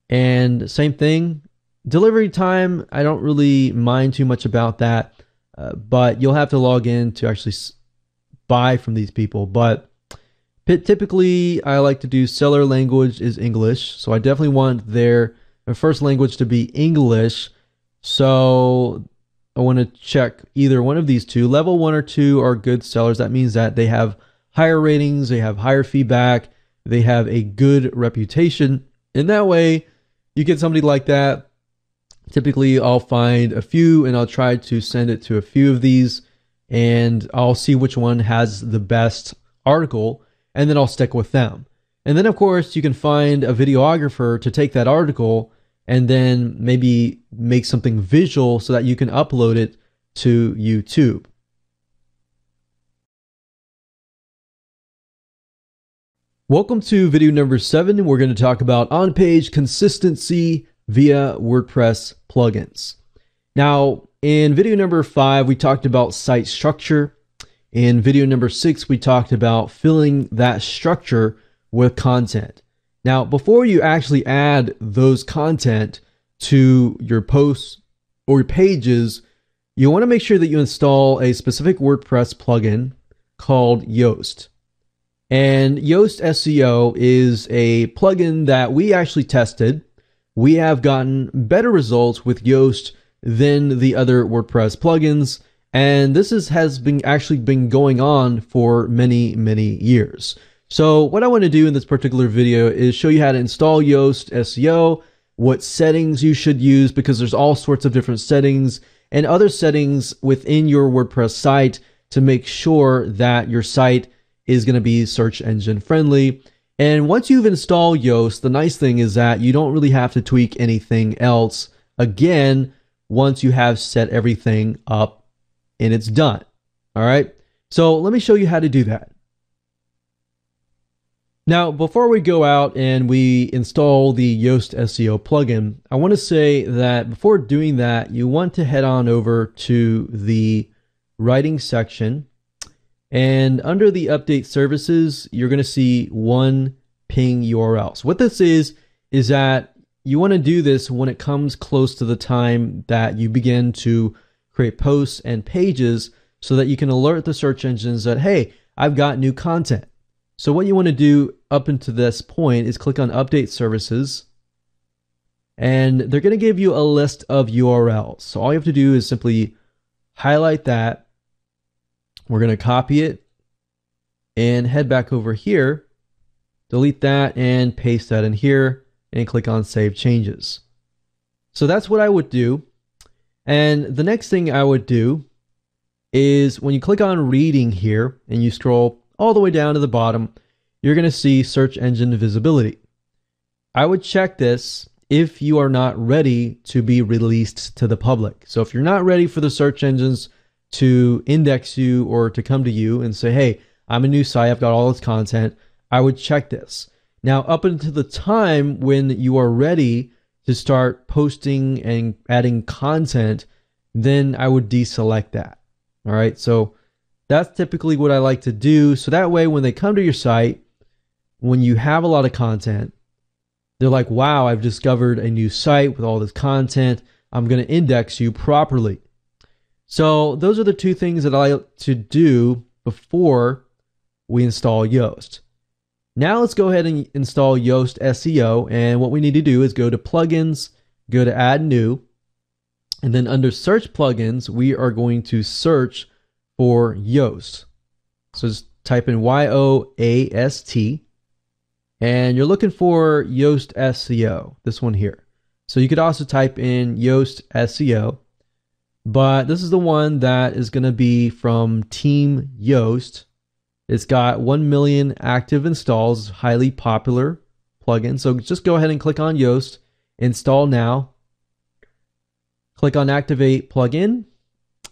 and same thing. Delivery time, I don't really mind too much about that, uh, but you'll have to log in to actually buy from these people. But Typically, I like to do seller language is English. So I definitely want their first language to be English. So I want to check either one of these two. Level one or two are good sellers. That means that they have higher ratings, they have higher feedback, they have a good reputation. In that way, you get somebody like that. Typically, I'll find a few and I'll try to send it to a few of these and I'll see which one has the best article and then I'll stick with them. And then, of course, you can find a videographer to take that article and then maybe make something visual so that you can upload it to YouTube. Welcome to video number seven. We're going to talk about on page consistency via WordPress plugins. Now, in video number five, we talked about site structure. In video number six, we talked about filling that structure with content. Now, before you actually add those content to your posts or your pages, you want to make sure that you install a specific WordPress plugin called Yoast. And Yoast SEO is a plugin that we actually tested. We have gotten better results with Yoast than the other WordPress plugins. And this is, has been actually been going on for many, many years. So what I want to do in this particular video is show you how to install Yoast SEO, what settings you should use because there's all sorts of different settings and other settings within your WordPress site to make sure that your site is going to be search engine friendly. And once you've installed Yoast, the nice thing is that you don't really have to tweak anything else again once you have set everything up and it's done. All right. So let me show you how to do that. Now, before we go out and we install the Yoast SEO plugin, I want to say that before doing that, you want to head on over to the writing section. And under the update services, you're going to see one ping URL. So what this is, is that you want to do this when it comes close to the time that you begin to create posts and pages so that you can alert the search engines that, hey, I've got new content. So what you want to do up until this point is click on update services and they're going to give you a list of URLs. So all you have to do is simply highlight that. We're going to copy it and head back over here, delete that and paste that in here and click on save changes. So that's what I would do. And the next thing I would do is when you click on reading here and you scroll all the way down to the bottom, you're going to see search engine visibility. I would check this if you are not ready to be released to the public. So if you're not ready for the search engines to index you or to come to you and say, hey, I'm a new site, I've got all this content, I would check this. Now, up until the time when you are ready to start posting and adding content, then I would deselect that. All right. So that's typically what I like to do. So that way, when they come to your site, when you have a lot of content, they're like, wow, I've discovered a new site with all this content. I'm going to index you properly. So those are the two things that I like to do before we install Yoast. Now let's go ahead and install Yoast SEO. And what we need to do is go to plugins, go to add new, and then under search plugins, we are going to search for Yoast. So just type in Y O A S T, and you're looking for Yoast SEO, this one here. So you could also type in Yoast SEO, but this is the one that is going to be from Team Yoast. It's got 1 million active installs, highly popular plugin. So just go ahead and click on Yoast, install now. Click on activate plugin,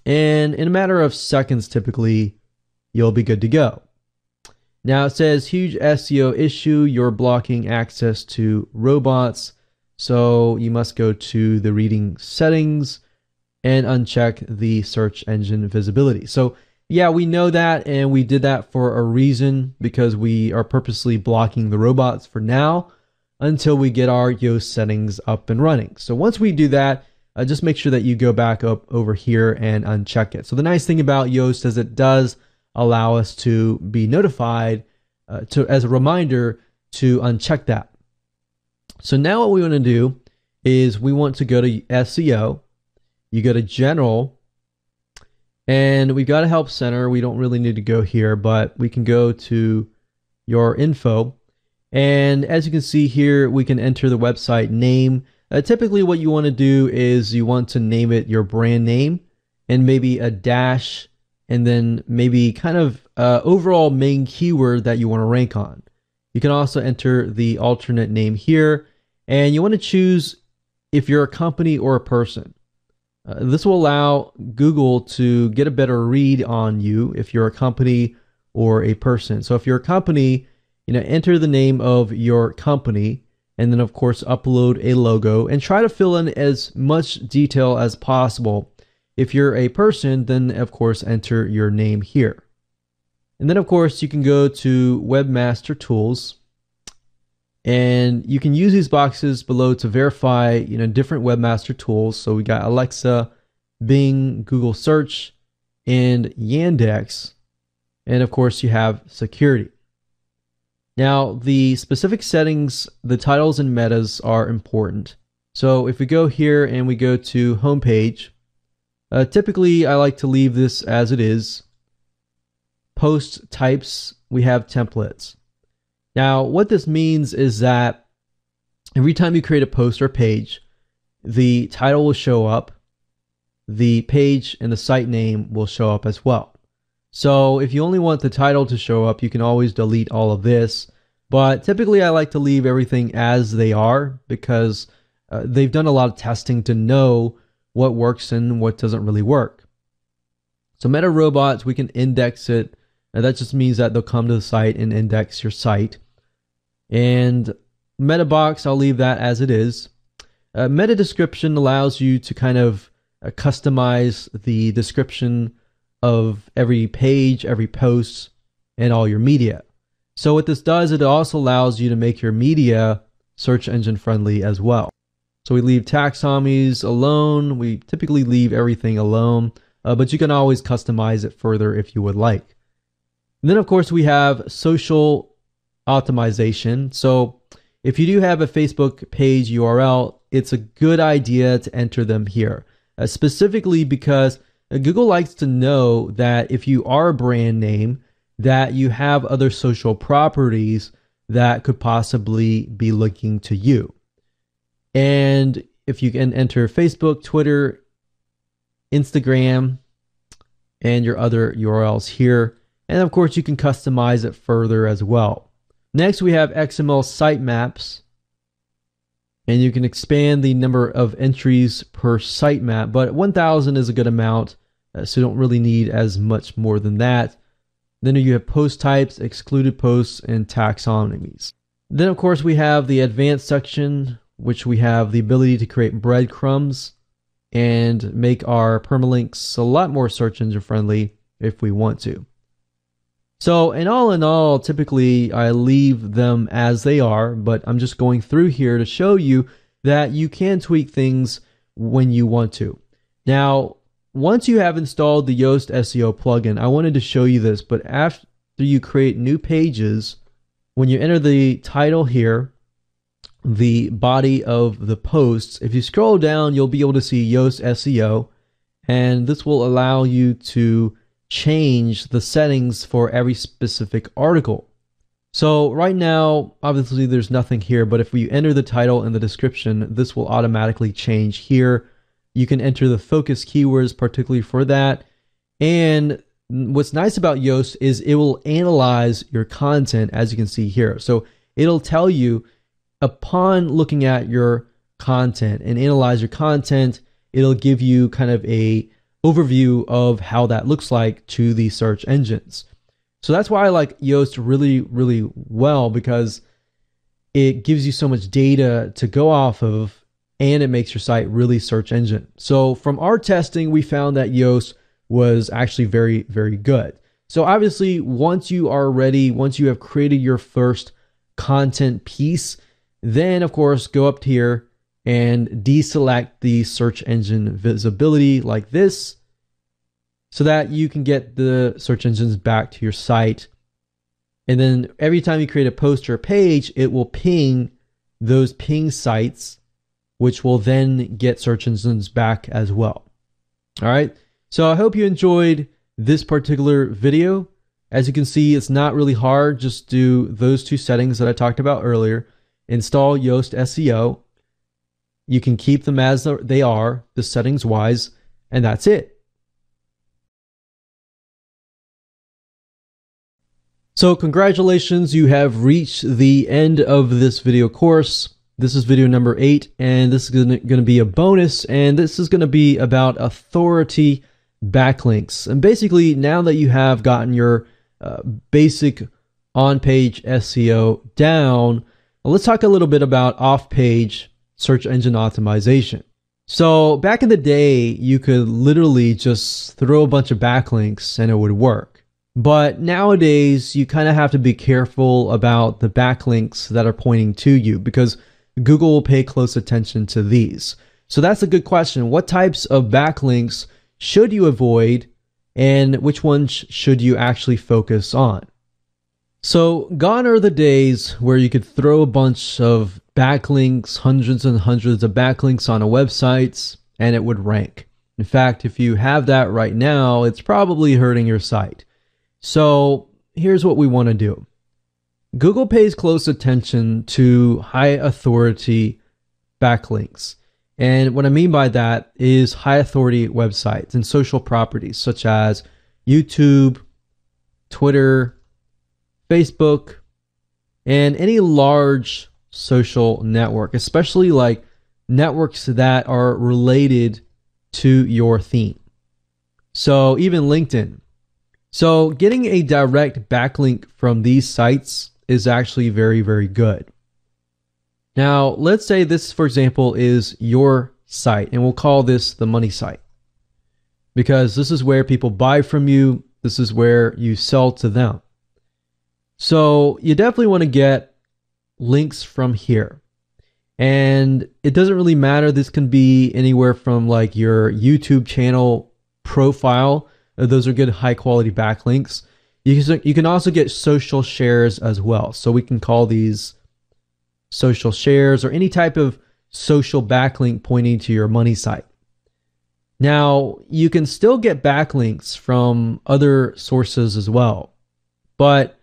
and in a matter of seconds, typically, you'll be good to go. Now it says huge SEO issue, you're blocking access to robots. So you must go to the reading settings and uncheck the search engine visibility. So yeah, we know that and we did that for a reason because we are purposely blocking the robots for now until we get our Yoast settings up and running. So once we do that, uh, just make sure that you go back up over here and uncheck it. So the nice thing about Yoast is it does allow us to be notified uh, to as a reminder to uncheck that. So now what we want to do is we want to go to SEO. You go to general and we've got a help center. We don't really need to go here, but we can go to your info. And as you can see here, we can enter the website name. Uh, typically what you want to do is you want to name it your brand name and maybe a dash and then maybe kind of uh, overall main keyword that you want to rank on. You can also enter the alternate name here, and you want to choose if you're a company or a person. Uh, this will allow Google to get a better read on you if you're a company or a person. So if you're a company, you know, enter the name of your company and then of course upload a logo and try to fill in as much detail as possible if you're a person, then of course enter your name here. And then of course you can go to Webmaster Tools and you can use these boxes below to verify, you know, different webmaster tools. So we got Alexa, Bing, Google Search, and Yandex. And of course you have security. Now, the specific settings, the titles and metas are important. So if we go here and we go to homepage, uh, typically, I like to leave this as it is. Post types, we have templates. Now, what this means is that every time you create a post or page, the title will show up, the page and the site name will show up as well. So if you only want the title to show up, you can always delete all of this. But typically, I like to leave everything as they are because uh, they've done a lot of testing to know what works and what doesn't really work. So meta robots, we can index it. And that just means that they'll come to the site and index your site. And meta box, I'll leave that as it is. Uh, meta description allows you to kind of uh, customize the description of every page, every post, and all your media. So what this does, it also allows you to make your media search engine friendly as well. So we leave taxonomies alone. We typically leave everything alone, uh, but you can always customize it further if you would like. And then, of course, we have social optimization. So if you do have a Facebook page URL, it's a good idea to enter them here, uh, specifically because uh, Google likes to know that if you are a brand name, that you have other social properties that could possibly be linking to you. And if you can enter Facebook, Twitter, Instagram, and your other URLs here. And of course, you can customize it further as well. Next, we have XML sitemaps. And you can expand the number of entries per sitemap, but 1,000 is a good amount, uh, so you don't really need as much more than that. Then you have post types, excluded posts, and taxonomies. Then, of course, we have the advanced section which we have the ability to create breadcrumbs and make our permalinks a lot more search engine friendly if we want to. So, in all in all, typically I leave them as they are, but I'm just going through here to show you that you can tweak things when you want to. Now, once you have installed the Yoast SEO plugin, I wanted to show you this, but after you create new pages, when you enter the title here, the body of the posts, if you scroll down, you'll be able to see Yoast SEO, and this will allow you to change the settings for every specific article. So right now, obviously there's nothing here, but if we enter the title and the description, this will automatically change here. You can enter the focus keywords particularly for that. And what's nice about Yoast is it will analyze your content as you can see here. So it'll tell you upon looking at your content and analyze your content, it'll give you kind of a overview of how that looks like to the search engines. So that's why I like Yoast really, really well because it gives you so much data to go off of and it makes your site really search engine. So from our testing, we found that Yoast was actually very, very good. So obviously, once you are ready, once you have created your first content piece, then of course, go up here and deselect the search engine visibility like this so that you can get the search engines back to your site. And then every time you create a post or a page, it will ping those ping sites, which will then get search engines back as well. All right. So I hope you enjoyed this particular video. As you can see, it's not really hard. Just do those two settings that I talked about earlier. Install Yoast SEO. You can keep them as they are, the settings wise, and that's it. So congratulations, you have reached the end of this video course. This is video number eight, and this is going to be a bonus, and this is going to be about authority backlinks. And basically, now that you have gotten your uh, basic on-page SEO down, let's talk a little bit about off-page search engine optimization. So back in the day, you could literally just throw a bunch of backlinks and it would work. But nowadays, you kind of have to be careful about the backlinks that are pointing to you because Google will pay close attention to these. So that's a good question. What types of backlinks should you avoid and which ones should you actually focus on? So, gone are the days where you could throw a bunch of backlinks, hundreds and hundreds of backlinks on a website, and it would rank. In fact, if you have that right now, it's probably hurting your site. So here's what we want to do. Google pays close attention to high authority backlinks. And what I mean by that is high authority websites and social properties such as YouTube, Twitter, Facebook, and any large social network, especially like networks that are related to your theme. So even LinkedIn, so getting a direct backlink from these sites is actually very, very good. Now, let's say this, for example, is your site, and we'll call this the money site because this is where people buy from you. This is where you sell to them. So you definitely want to get links from here. And it doesn't really matter. This can be anywhere from like your YouTube channel profile uh, those are good high quality backlinks. You can, you can also get social shares as well. So we can call these social shares or any type of social backlink pointing to your money site. Now, you can still get backlinks from other sources as well. But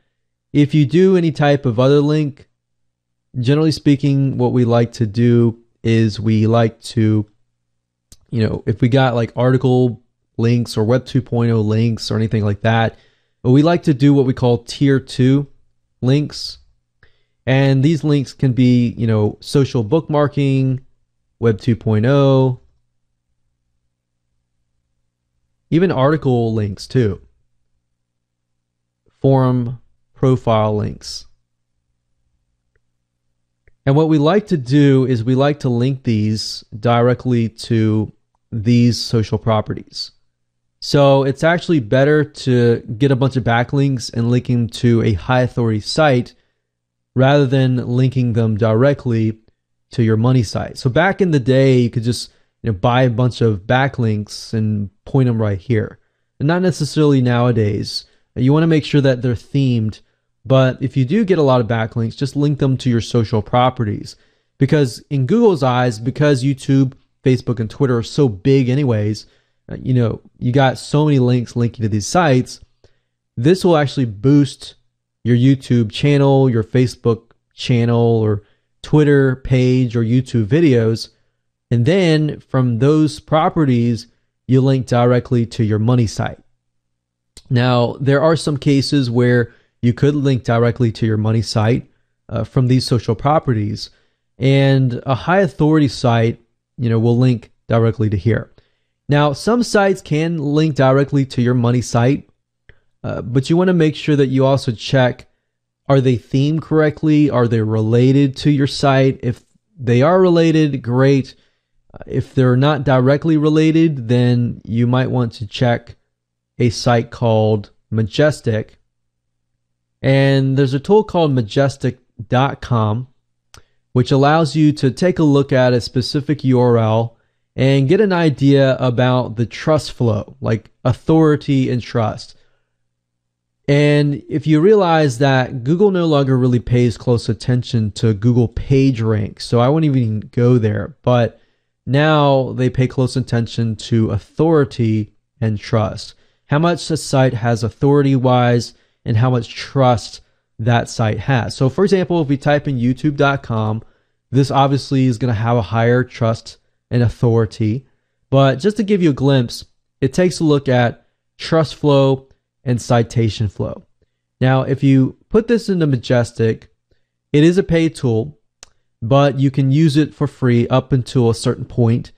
if you do any type of other link, generally speaking, what we like to do is we like to, you know, if we got like article links or Web 2.0 links or anything like that. But we like to do what we call tier two links. And these links can be, you know, social bookmarking, Web 2.0, even article links too, forum profile links. And what we like to do is we like to link these directly to these social properties. So it's actually better to get a bunch of backlinks and link them to a high authority site rather than linking them directly to your money site. So back in the day, you could just you know, buy a bunch of backlinks and point them right here. And not necessarily nowadays. You want to make sure that they're themed. But if you do get a lot of backlinks, just link them to your social properties. Because in Google's eyes, because YouTube, Facebook, and Twitter are so big, anyways, uh, you know, you got so many links linking to these sites. This will actually boost your YouTube channel, your Facebook channel, or Twitter page, or YouTube videos. And then from those properties, you link directly to your money site. Now, there are some cases where you could link directly to your money site uh, from these social properties, and a high authority site, you know, will link directly to here. Now, some sites can link directly to your money site, uh, but you want to make sure that you also check are they themed correctly? Are they related to your site? If they are related, great. Uh, if they're not directly related, then you might want to check a site called Majestic. And there's a tool called majestic.com, which allows you to take a look at a specific URL and get an idea about the trust flow, like authority and trust. And if you realize that Google no longer really pays close attention to Google page rank, so I wouldn't even go there, but now they pay close attention to authority and trust how much a site has authority wise and how much trust that site has. So, for example, if we type in youtube.com, this obviously is going to have a higher trust and authority. But just to give you a glimpse, it takes a look at trust flow and citation flow. Now, if you put this into Majestic, it is a paid tool, but you can use it for free up until a certain point.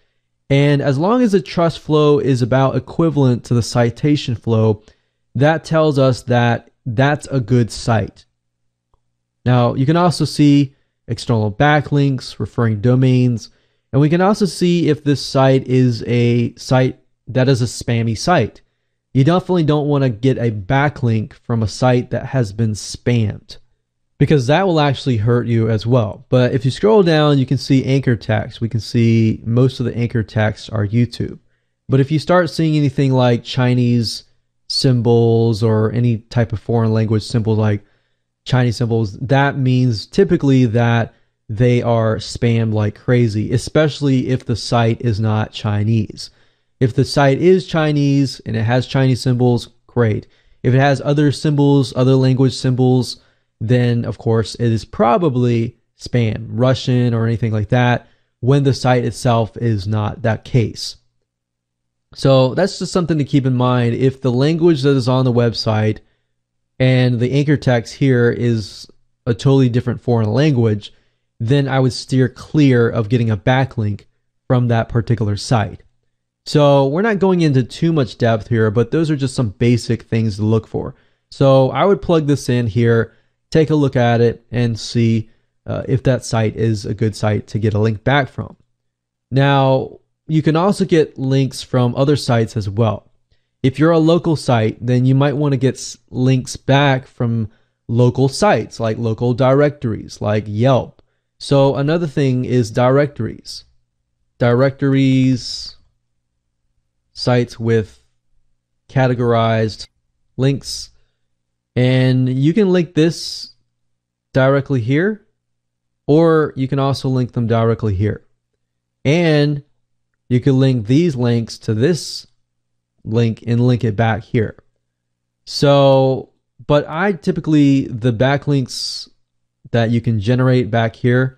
And as long as the trust flow is about equivalent to the citation flow, that tells us that that's a good site. Now, you can also see external backlinks, referring domains, and we can also see if this site is a site that is a spammy site. You definitely don't want to get a backlink from a site that has been spammed because that will actually hurt you as well. But if you scroll down, you can see anchor text. We can see most of the anchor texts are YouTube. But if you start seeing anything like Chinese symbols or any type of foreign language symbols like Chinese symbols, that means typically that they are spammed like crazy, especially if the site is not Chinese. If the site is Chinese and it has Chinese symbols, great. If it has other symbols, other language symbols, then of course it is probably spam, Russian or anything like that, when the site itself is not that case. So that's just something to keep in mind. If the language that is on the website and the anchor text here is a totally different foreign language, then I would steer clear of getting a backlink from that particular site. So we're not going into too much depth here, but those are just some basic things to look for. So I would plug this in here take a look at it and see uh, if that site is a good site to get a link back from. Now, you can also get links from other sites as well. If you're a local site, then you might want to get links back from local sites like local directories like Yelp. So, another thing is directories. Directories, sites with categorized links and you can link this directly here, or you can also link them directly here. And you can link these links to this link and link it back here. So, but I typically, the backlinks that you can generate back here,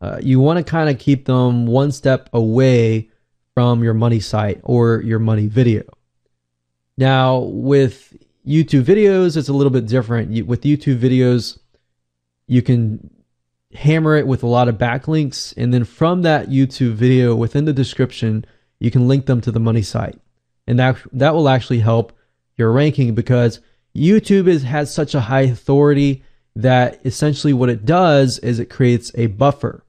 uh, you want to kind of keep them one step away from your money site or your money video. Now, with YouTube videos, it's a little bit different. You, with YouTube videos, you can hammer it with a lot of backlinks. And then from that YouTube video within the description, you can link them to the money site. And that, that will actually help your ranking because YouTube is, has such a high authority that essentially what it does is it creates a buffer.